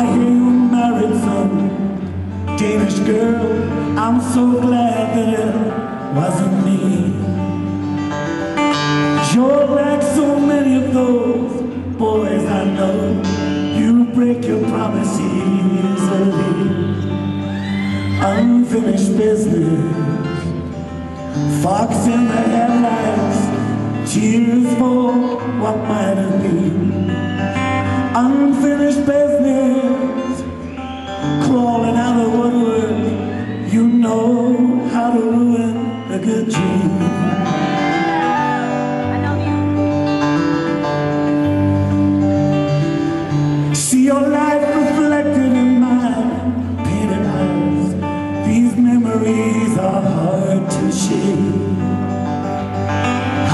You married some Danish girl. I'm so glad that it wasn't me. You're like so many of those boys I know. You break your promise easily. Unfinished business. Fox in the headlights. Tears for what might have been. Unfinished business. Know how to ruin a good dream. I love you. See your life reflected in my painted eyes. These memories are hard to shake.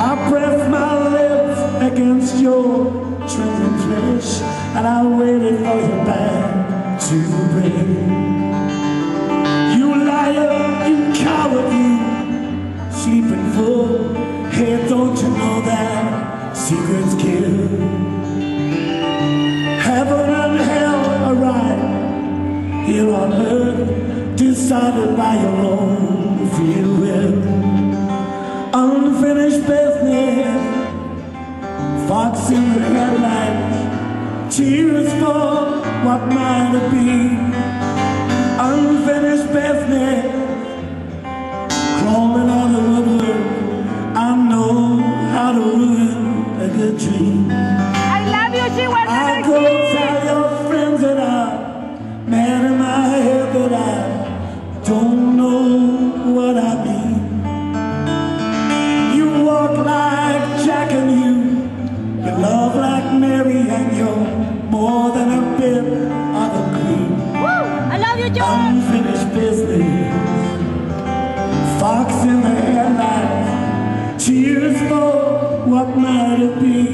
I press my lips against your trembling flesh, and I waited for your back to break. Don't you know that secrets kill? Heaven and hell arrive here on earth, decided by your own free will. Unfinished business, fox in the headlights, tears for what might have been. Unfinished business, I know how to ruin a good dream. I love you, she was I go tell your friends that I'm man in my head that I don't know what I mean. You walk like Jack and you, you love like Mary and you're more than a bit of a queen. Woo! I love you, George. Unfinished business, what might have